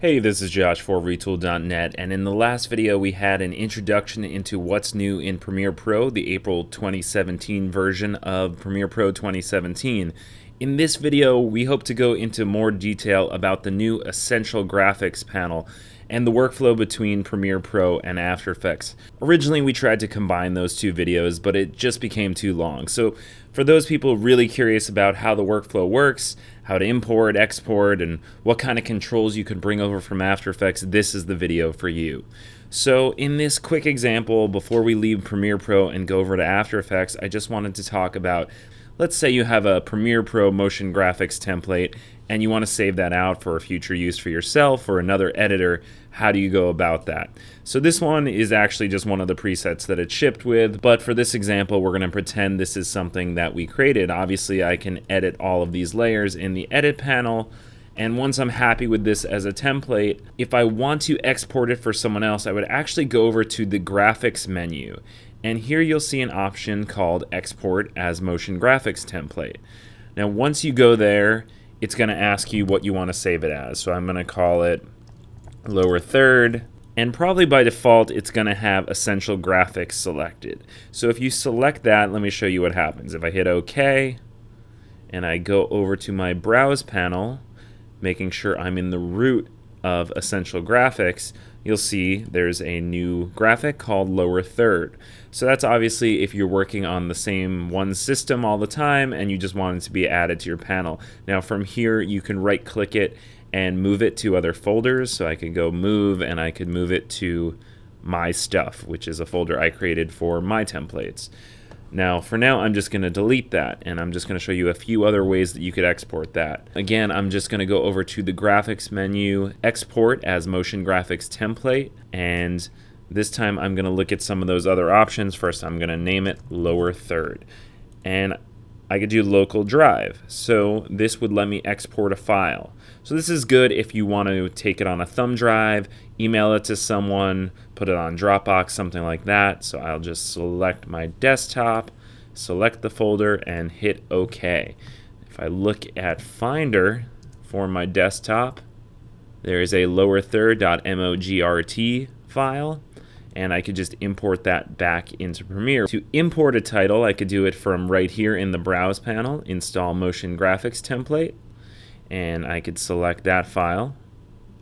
Hey, this is Josh for Retooled.net, and in the last video we had an introduction into what's new in Premiere Pro, the April 2017 version of Premiere Pro 2017. In this video, we hope to go into more detail about the new Essential Graphics panel and the workflow between Premiere Pro and After Effects. Originally, we tried to combine those two videos, but it just became too long. So for those people really curious about how the workflow works, how to import, export, and what kind of controls you can bring over from After Effects, this is the video for you. So in this quick example, before we leave Premiere Pro and go over to After Effects, I just wanted to talk about Let's say you have a Premiere Pro motion graphics template and you want to save that out for a future use for yourself or another editor. How do you go about that? So this one is actually just one of the presets that it shipped with, but for this example, we're going to pretend this is something that we created. Obviously, I can edit all of these layers in the edit panel. And once I'm happy with this as a template, if I want to export it for someone else, I would actually go over to the graphics menu. And here you'll see an option called Export as Motion Graphics Template. Now once you go there, it's going to ask you what you want to save it as. So I'm going to call it lower third. And probably by default, it's going to have Essential Graphics selected. So if you select that, let me show you what happens. If I hit OK, and I go over to my Browse panel, making sure I'm in the root of Essential Graphics, you'll see there's a new graphic called lower third. So that's obviously if you're working on the same one system all the time and you just want it to be added to your panel. Now from here you can right click it and move it to other folders. So I could go move and I could move it to my stuff, which is a folder I created for my templates. Now, for now, I'm just going to delete that, and I'm just going to show you a few other ways that you could export that. Again, I'm just going to go over to the graphics menu, export as motion graphics template, and this time I'm going to look at some of those other options. First, I'm going to name it lower third. And I could do local drive. So this would let me export a file. So this is good if you want to take it on a thumb drive, email it to someone, put it on Dropbox, something like that. So I'll just select my desktop, select the folder, and hit OK. If I look at Finder for my desktop, there is a lower third.mogrt file and I could just import that back into Premiere. To import a title, I could do it from right here in the Browse panel, Install Motion Graphics Template, and I could select that file.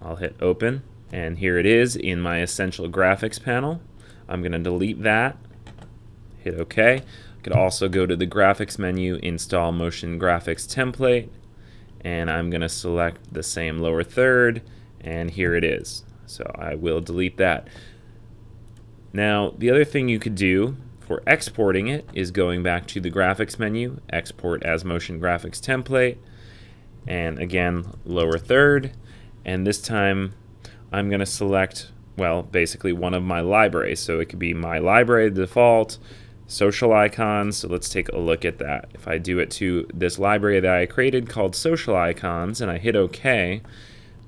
I'll hit Open, and here it is in my Essential Graphics panel. I'm going to delete that, hit OK. I could also go to the Graphics menu, Install Motion Graphics Template, and I'm going to select the same lower third, and here it is. So I will delete that. Now, the other thing you could do for exporting it is going back to the graphics menu, export as motion graphics template, and again, lower third, and this time I'm going to select, well, basically one of my libraries. So it could be my library default, social icons. So let's take a look at that. If I do it to this library that I created called social icons and I hit OK,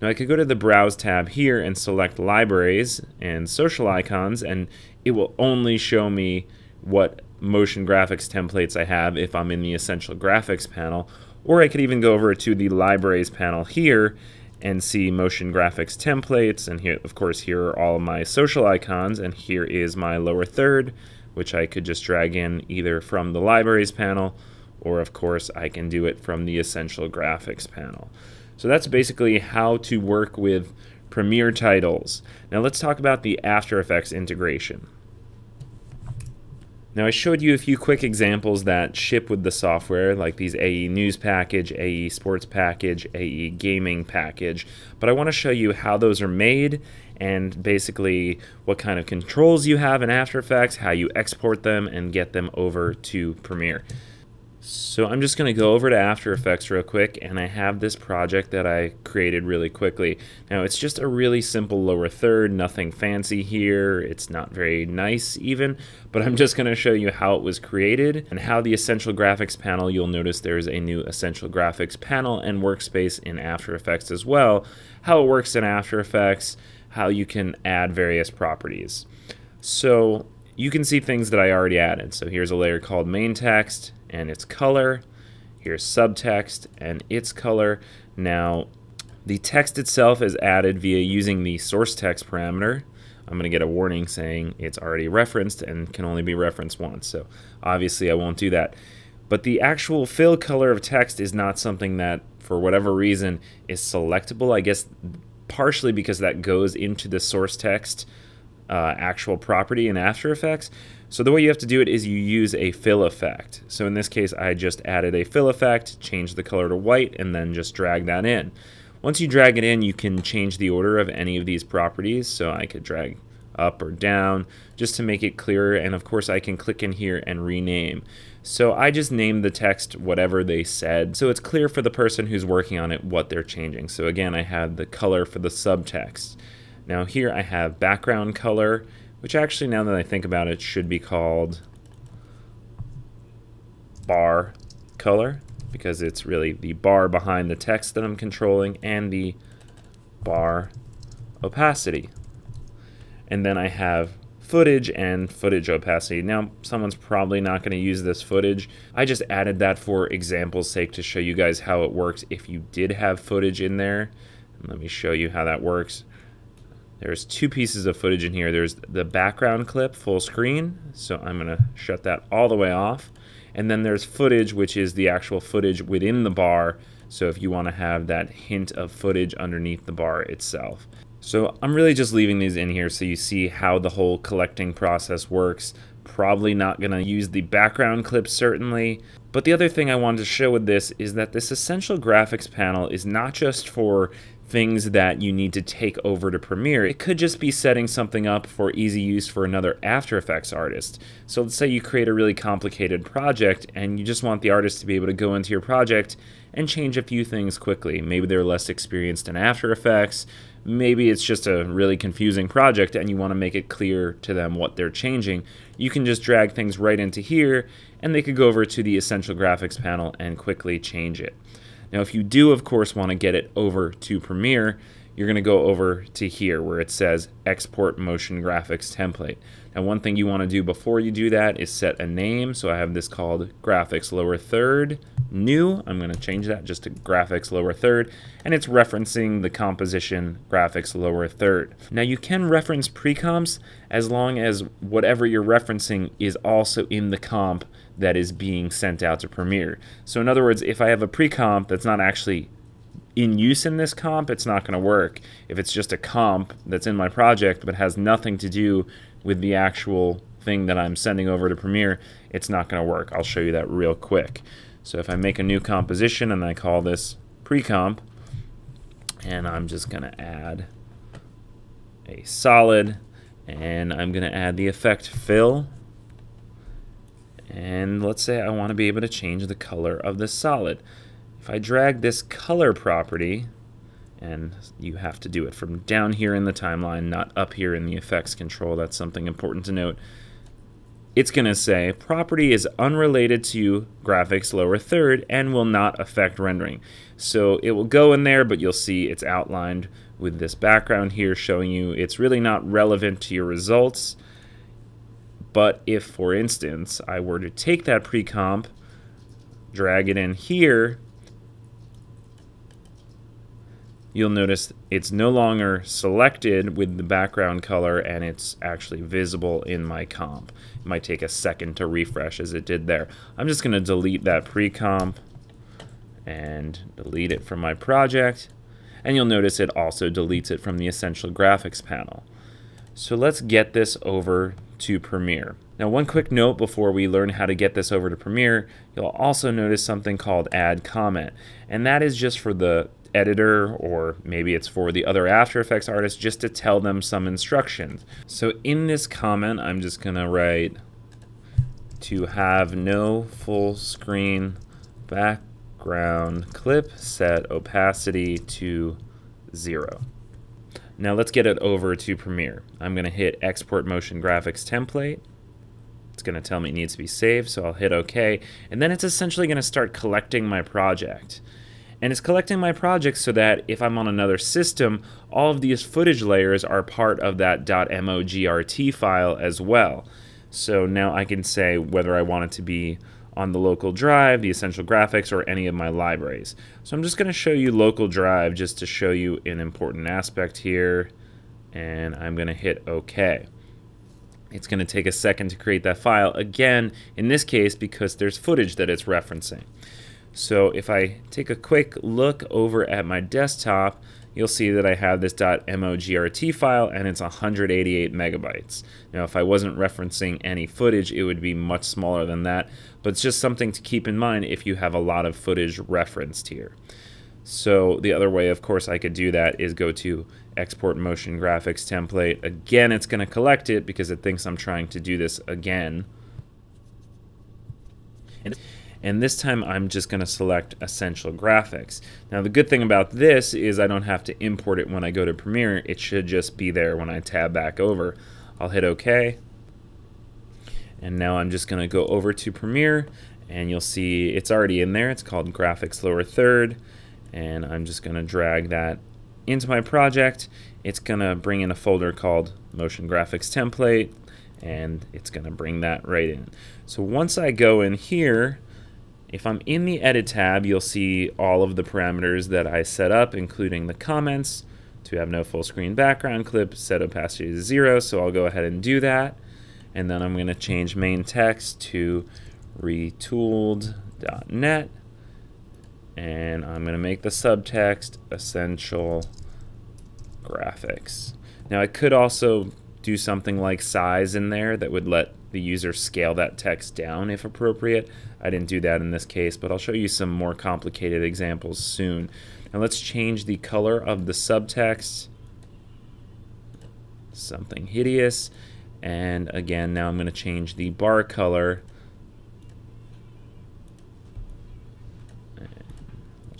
now I could go to the Browse tab here and select Libraries and Social Icons, and it will only show me what motion graphics templates I have if I'm in the Essential Graphics panel. Or I could even go over to the Libraries panel here and see motion graphics templates, and here, of course, here are all my social icons, and here is my lower third, which I could just drag in either from the Libraries panel, or of course, I can do it from the Essential Graphics panel. So that's basically how to work with Premiere titles. Now let's talk about the After Effects integration. Now I showed you a few quick examples that ship with the software, like these AE News package, AE Sports package, AE Gaming package, but I want to show you how those are made and basically what kind of controls you have in After Effects, how you export them and get them over to Premiere. So I'm just going to go over to After Effects real quick and I have this project that I created really quickly. Now it's just a really simple lower third, nothing fancy here, it's not very nice even, but I'm just going to show you how it was created and how the Essential Graphics panel, you'll notice there's a new Essential Graphics panel and workspace in After Effects as well, how it works in After Effects, how you can add various properties. So you can see things that I already added. So here's a layer called main text and its color. Here's subtext and its color. Now, The text itself is added via using the source text parameter. I'm going to get a warning saying it's already referenced and can only be referenced once. So obviously I won't do that. But the actual fill color of text is not something that, for whatever reason, is selectable. I guess partially because that goes into the source text uh, actual property in After Effects. So the way you have to do it is you use a fill effect. So in this case, I just added a fill effect, change the color to white, and then just drag that in. Once you drag it in, you can change the order of any of these properties. So I could drag up or down just to make it clearer. And of course, I can click in here and rename. So I just named the text whatever they said. So it's clear for the person who's working on it what they're changing. So again, I had the color for the subtext. Now here I have background color, which actually now that I think about it should be called bar color because it's really the bar behind the text that I'm controlling and the bar opacity. And then I have footage and footage opacity. Now, someone's probably not going to use this footage. I just added that for example's sake to show you guys how it works if you did have footage in there. Let me show you how that works. There's two pieces of footage in here. There's the background clip full screen, so I'm going to shut that all the way off. And then there's footage, which is the actual footage within the bar, so if you want to have that hint of footage underneath the bar itself. So I'm really just leaving these in here so you see how the whole collecting process works. Probably not going to use the background clip certainly, but the other thing I wanted to show with this is that this essential graphics panel is not just for things that you need to take over to Premiere. It could just be setting something up for easy use for another After Effects artist. So let's say you create a really complicated project and you just want the artist to be able to go into your project and change a few things quickly. Maybe they're less experienced in After Effects, maybe it's just a really confusing project and you want to make it clear to them what they're changing. You can just drag things right into here and they could go over to the Essential Graphics panel and quickly change it. Now, if you do, of course, want to get it over to Premiere, you're going to go over to here where it says Export Motion Graphics Template. Now, one thing you want to do before you do that is set a name. So I have this called Graphics Lower Third New. I'm going to change that just to Graphics Lower Third, and it's referencing the composition Graphics Lower Third. Now, you can reference pre-comps as long as whatever you're referencing is also in the comp that is being sent out to Premiere. So in other words, if I have a pre-comp that's not actually in use in this comp, it's not going to work. If it's just a comp that's in my project but has nothing to do with the actual thing that I'm sending over to Premiere, it's not going to work. I'll show you that real quick. So if I make a new composition and I call this pre-comp, and I'm just going to add a solid, and I'm going to add the effect fill and let's say I want to be able to change the color of the solid. If I drag this color property, and you have to do it from down here in the timeline, not up here in the effects control, that's something important to note. It's going to say property is unrelated to graphics lower third and will not affect rendering. So it will go in there, but you'll see it's outlined with this background here showing you it's really not relevant to your results. But if, for instance, I were to take that pre-comp, drag it in here, you'll notice it's no longer selected with the background color and it's actually visible in my comp. It might take a second to refresh as it did there. I'm just going to delete that pre-comp and delete it from my project. And you'll notice it also deletes it from the Essential Graphics panel. So let's get this over to Premiere. Now one quick note before we learn how to get this over to Premiere, you'll also notice something called add comment. And that is just for the editor or maybe it's for the other After Effects artist just to tell them some instructions. So in this comment, I'm just gonna write to have no full screen background clip set opacity to zero. Now let's get it over to Premiere. I'm going to hit Export Motion Graphics Template. It's going to tell me it needs to be saved, so I'll hit OK. And then it's essentially going to start collecting my project. And it's collecting my project so that if I'm on another system, all of these footage layers are part of that .mogrt file as well. So now I can say whether I want it to be on the local drive, the essential graphics, or any of my libraries. So I'm just going to show you local drive just to show you an important aspect here. And I'm going to hit OK. It's going to take a second to create that file. Again, in this case, because there's footage that it's referencing. So if I take a quick look over at my desktop, you'll see that I have this .mogrt file and it's 188 megabytes. Now if I wasn't referencing any footage it would be much smaller than that but it's just something to keep in mind if you have a lot of footage referenced here. So the other way of course I could do that is go to export motion graphics template. Again it's going to collect it because it thinks I'm trying to do this again. And and this time I'm just going to select Essential Graphics. Now the good thing about this is I don't have to import it when I go to Premiere, it should just be there when I tab back over. I'll hit OK, and now I'm just going to go over to Premiere, and you'll see it's already in there, it's called Graphics Lower Third, and I'm just going to drag that into my project. It's going to bring in a folder called Motion Graphics Template, and it's going to bring that right in. So once I go in here, if I'm in the Edit tab, you'll see all of the parameters that I set up, including the comments, to have no full screen background clip, set opacity to zero, so I'll go ahead and do that. And then I'm going to change main text to retooled.net. And I'm going to make the subtext essential graphics. Now I could also do something like size in there that would let the user scale that text down if appropriate. I didn't do that in this case, but I'll show you some more complicated examples soon. Now let's change the color of the subtext. Something hideous. And again, now I'm going to change the bar color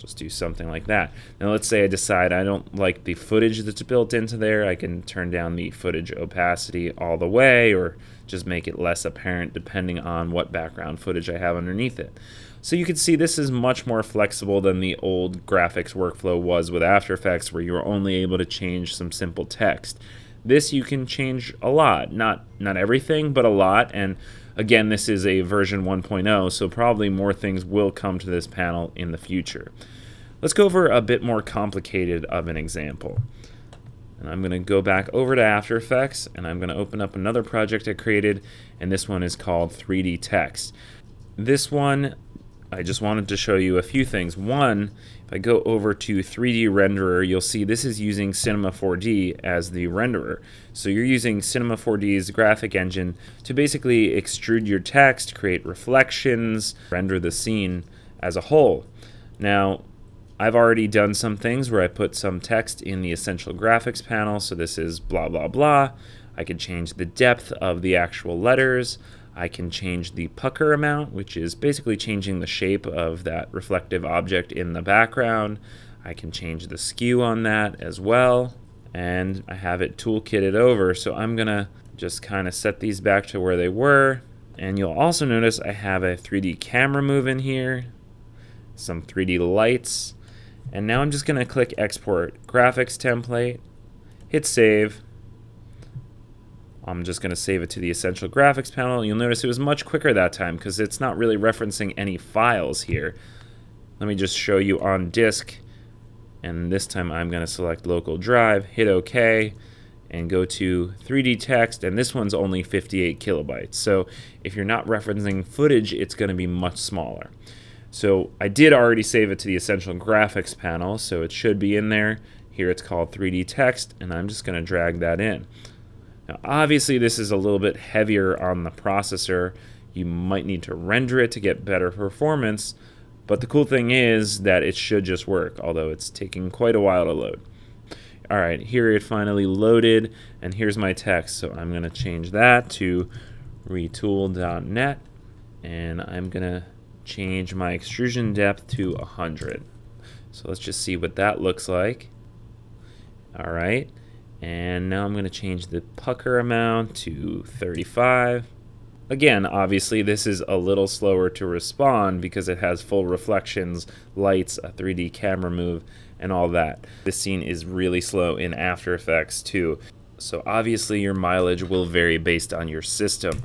just do something like that. Now let's say I decide I don't like the footage that's built into there. I can turn down the footage opacity all the way or just make it less apparent depending on what background footage I have underneath it. So you can see this is much more flexible than the old graphics workflow was with After Effects where you were only able to change some simple text. This you can change a lot, not not everything, but a lot and Again, this is a version 1.0, so probably more things will come to this panel in the future. Let's go over a bit more complicated of an example. And I'm going to go back over to After Effects, and I'm going to open up another project I created, and this one is called 3D Text. This one, I just wanted to show you a few things. One, if I go over to 3D Renderer, you'll see this is using Cinema 4D as the renderer. So you're using Cinema 4D's graphic engine to basically extrude your text, create reflections, render the scene as a whole. Now, I've already done some things where I put some text in the essential graphics panel. So this is blah, blah, blah. I can change the depth of the actual letters. I can change the pucker amount, which is basically changing the shape of that reflective object in the background. I can change the skew on that as well. And I have it toolkitted over. So I'm going to just kind of set these back to where they were. And you'll also notice I have a 3D camera move in here, some 3D lights. And now I'm just going to click Export Graphics Template, hit Save, I'm just going to save it to the Essential Graphics panel. You'll notice it was much quicker that time because it's not really referencing any files here. Let me just show you on disk. And this time I'm going to select local drive, hit OK, and go to 3D text. And this one's only 58 kilobytes. So if you're not referencing footage, it's going to be much smaller. So I did already save it to the Essential Graphics panel, so it should be in there. Here it's called 3D text, and I'm just going to drag that in. Now, obviously, this is a little bit heavier on the processor. You might need to render it to get better performance, but the cool thing is that it should just work, although it's taking quite a while to load. All right, here it finally loaded, and here's my text. So I'm going to change that to retooled.net, and I'm going to change my extrusion depth to 100. So let's just see what that looks like. All right. And now I'm going to change the pucker amount to 35. Again, obviously this is a little slower to respond because it has full reflections, lights, a 3D camera move, and all that. This scene is really slow in After Effects too. So obviously your mileage will vary based on your system.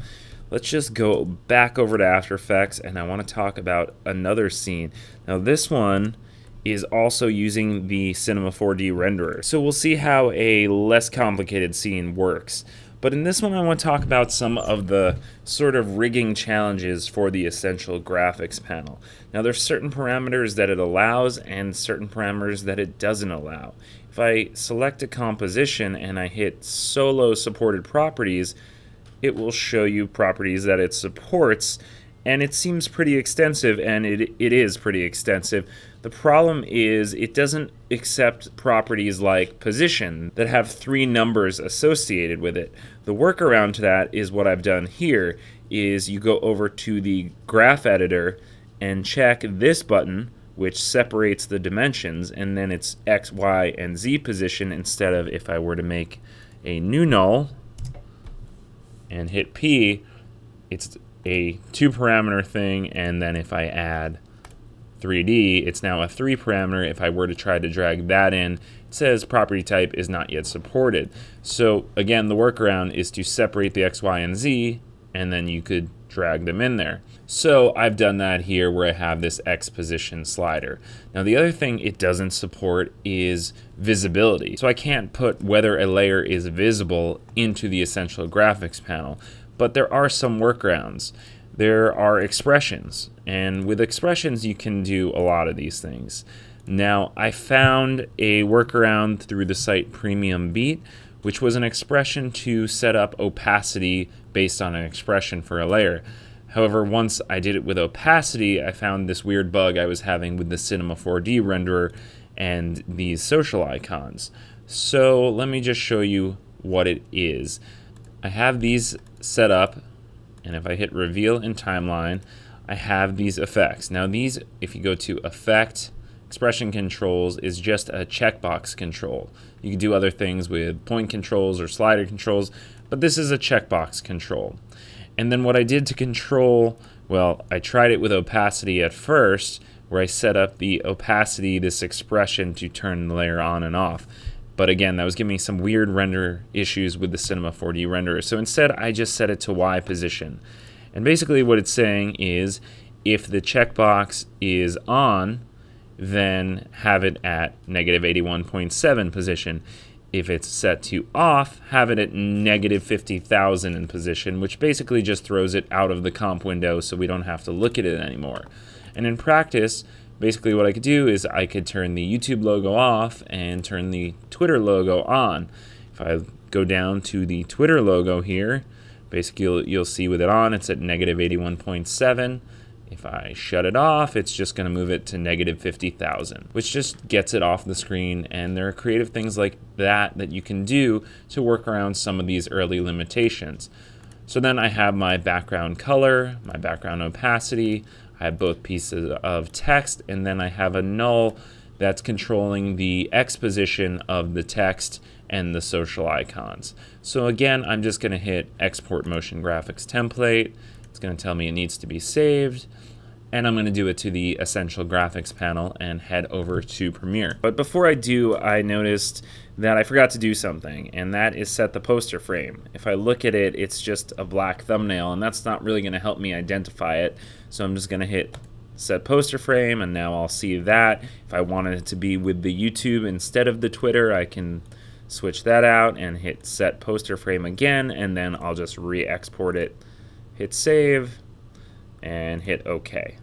Let's just go back over to After Effects and I want to talk about another scene. Now this one is also using the Cinema 4D renderer. So we'll see how a less complicated scene works. But in this one, I want to talk about some of the sort of rigging challenges for the Essential Graphics panel. Now, there's certain parameters that it allows and certain parameters that it doesn't allow. If I select a composition and I hit Solo Supported Properties, it will show you properties that it supports, and it seems pretty extensive, and it, it is pretty extensive. The problem is it doesn't accept properties like position that have three numbers associated with it. The workaround to that is what I've done here is you go over to the graph editor and check this button which separates the dimensions and then it's x, y, and z position instead of if I were to make a new null and hit P, it's a two parameter thing and then if I add 3D, it's now a three parameter. If I were to try to drag that in, it says property type is not yet supported. So again, the workaround is to separate the X, Y, and Z, and then you could drag them in there. So I've done that here where I have this X position slider. Now the other thing it doesn't support is visibility. So I can't put whether a layer is visible into the Essential Graphics panel, but there are some workarounds there are expressions. And with expressions, you can do a lot of these things. Now, I found a workaround through the site Premium Beat, which was an expression to set up opacity based on an expression for a layer. However, once I did it with opacity, I found this weird bug I was having with the Cinema 4D renderer and these social icons. So let me just show you what it is. I have these set up and if I hit reveal in timeline, I have these effects. Now these, if you go to effect, expression controls is just a checkbox control. You can do other things with point controls or slider controls, but this is a checkbox control. And then what I did to control, well, I tried it with opacity at first, where I set up the opacity, this expression, to turn the layer on and off. But again, that was giving me some weird render issues with the Cinema 4D renderer. So instead, I just set it to Y position. And basically what it's saying is if the checkbox is on, then have it at negative 81.7 position. If it's set to off, have it at negative 50,000 in position, which basically just throws it out of the comp window so we don't have to look at it anymore. And in practice, basically what I could do is I could turn the YouTube logo off and turn the Twitter logo on. If I go down to the Twitter logo here, basically you'll, you'll see with it on, it's at negative 81.7. If I shut it off, it's just going to move it to negative 50,000, which just gets it off the screen. And there are creative things like that that you can do to work around some of these early limitations. So then I have my background color, my background opacity, I have both pieces of text, and then I have a null that's controlling the X position of the text and the social icons. So again, I'm just going to hit Export Motion Graphics Template. It's going to tell me it needs to be saved. And I'm going to do it to the Essential Graphics panel and head over to Premiere. But before I do, I noticed that I forgot to do something, and that is set the poster frame. If I look at it, it's just a black thumbnail, and that's not really going to help me identify it. So I'm just going to hit set poster frame, and now I'll see that. If I wanted it to be with the YouTube instead of the Twitter, I can switch that out and hit set poster frame again, and then I'll just re-export it, hit save, and hit OK.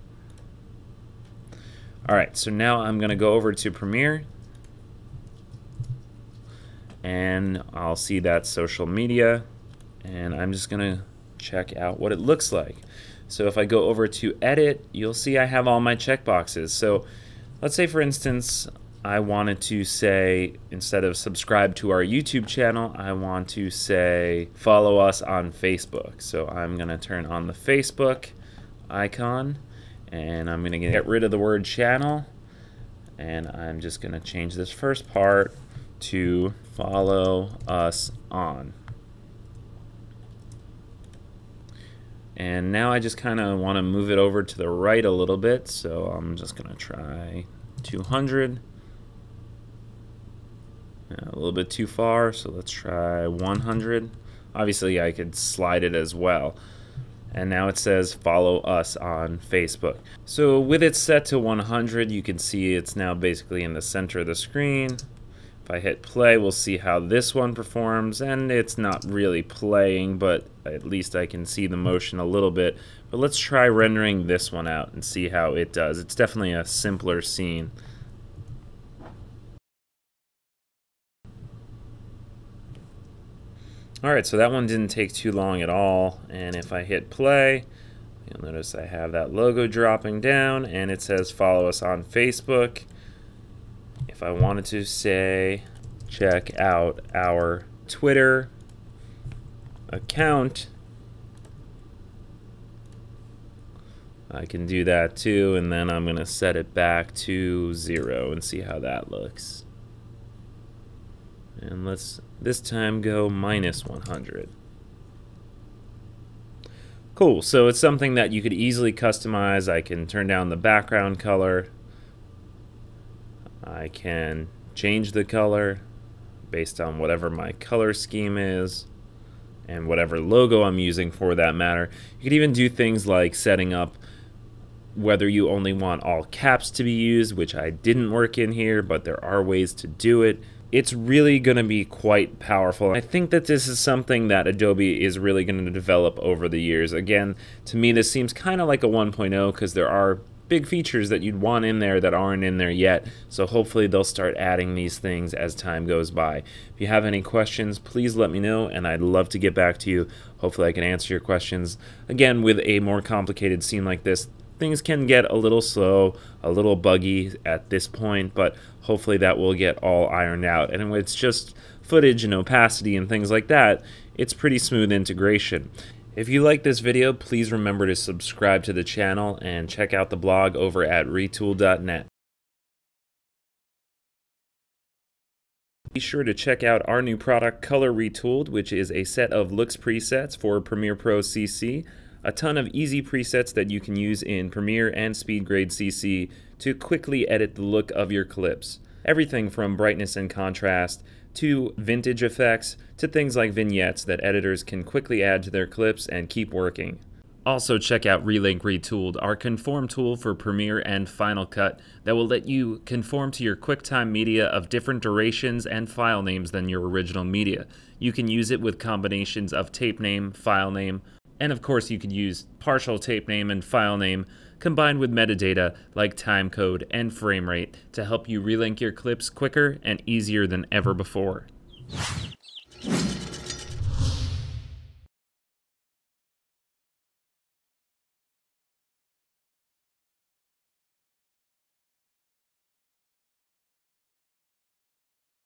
Alright, so now I'm going to go over to Premiere, and I'll see that social media and I'm just gonna check out what it looks like. So if I go over to edit, you'll see I have all my checkboxes. So let's say for instance, I wanted to say, instead of subscribe to our YouTube channel, I want to say follow us on Facebook. So I'm gonna turn on the Facebook icon and I'm gonna get rid of the word channel and I'm just gonna change this first part to follow us on. And now I just kind of want to move it over to the right a little bit, so I'm just going to try 200. A little bit too far, so let's try 100. Obviously, I could slide it as well. and now it says follow us on Facebook. So with it set to 100, you can see it's now basically in the center of the screen. If I hit play, we'll see how this one performs, and it's not really playing, but at least I can see the motion a little bit. But let's try rendering this one out and see how it does. It's definitely a simpler scene. Alright, so that one didn't take too long at all, and if I hit play, you'll notice I have that logo dropping down, and it says follow us on Facebook. If I wanted to say check out our Twitter account, I can do that too, and then I'm going to set it back to zero and see how that looks. And let's this time go minus 100. Cool, so it's something that you could easily customize. I can turn down the background color. I can change the color based on whatever my color scheme is and whatever logo I'm using for that matter. You could even do things like setting up whether you only want all caps to be used, which I didn't work in here, but there are ways to do it it's really going to be quite powerful. I think that this is something that Adobe is really going to develop over the years. Again, to me, this seems kind of like a 1.0 because there are big features that you'd want in there that aren't in there yet. So hopefully they'll start adding these things as time goes by. If you have any questions, please let me know and I'd love to get back to you. Hopefully I can answer your questions. Again, with a more complicated scene like this, things can get a little slow, a little buggy at this point, but hopefully that will get all ironed out. And it's just footage and opacity and things like that, it's pretty smooth integration. If you like this video, please remember to subscribe to the channel and check out the blog over at retooled.net. Be sure to check out our new product, Color Retooled, which is a set of looks presets for Premiere Pro CC a ton of easy presets that you can use in Premiere and SpeedGrade CC to quickly edit the look of your clips. Everything from brightness and contrast to vintage effects to things like vignettes that editors can quickly add to their clips and keep working. Also check out Relink Retooled, our conform tool for Premiere and Final Cut that will let you conform to your QuickTime media of different durations and file names than your original media. You can use it with combinations of tape name, file name, and of course, you could use partial tape name and file name combined with metadata like timecode and frame rate to help you relink your clips quicker and easier than ever before.